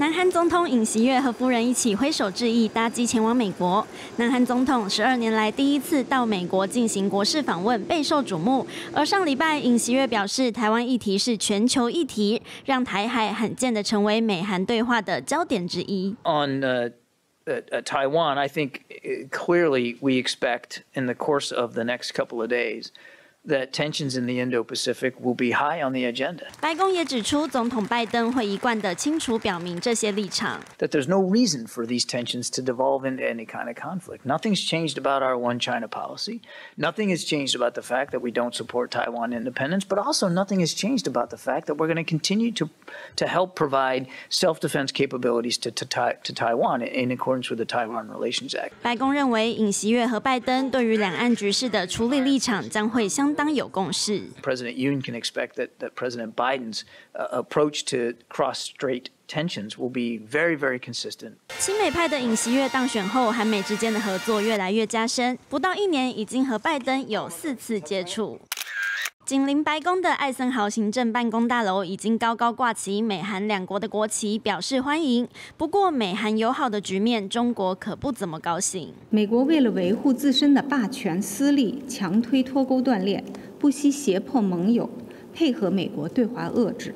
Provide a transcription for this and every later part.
南韩总统尹锡悦和夫人一起挥手致意，搭机前往美国。南韩总统十二年来第一次到美国进行国事访问，备受瞩目。而上礼拜，尹锡悦表示，台湾议题是全球议题，让台海罕见的成为美韩对话的焦点之一。On Taiwan, I think clearly we expect in the course of the next couple of days. that tensions in the Indo-Pacific will be high on the agenda. 白宫也指出，总统拜登会一贯的清楚表明这些立场。That there's no reason for these tensions to devolve into any kind of conflict. Nothing's changed about our one China policy. Nothing has changed about the fact that we don't support Taiwan independence, but also nothing has changed about the fact that we're going to continue to to help provide self-defense capabilities to to, to Taiwan in accordance with the Taiwan Relations Act. 白宫认为，尹锡悦和拜登对于两岸局势的处理立场将会相。 当有共识。President Yoon can expect that that President Biden's approach to cross-strait tensions will be very, very consistent. 亲美派的尹锡悦当选后，韩美之间的合作越来越加深，不到一年已经和拜登有四次接触。紧邻白宫的艾森豪行政办公大楼已经高高挂起美韩两国的国旗，表示欢迎。不过，美韩友好的局面，中国可不怎么高兴。美国为了维护自身的霸权私利，强推脱钩断链，不惜胁迫盟友配合美国对华遏制。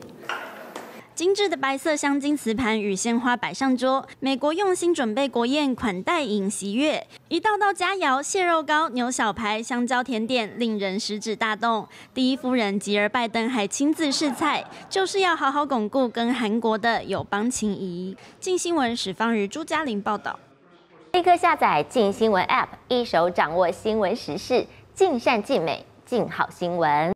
精致的白色镶金瓷盘与鲜花摆上桌，美国用心准备国宴款待尹锡悦，一道道佳肴，蟹肉糕、牛小排、香蕉甜点，令人食指大动。第一夫人吉尔拜登还亲自试菜，就是要好好巩固跟韩国的友邦情谊。静新闻史方于朱嘉玲报道。立刻下载静新闻 App，一手掌握新闻时事，尽善尽美，尽好新闻。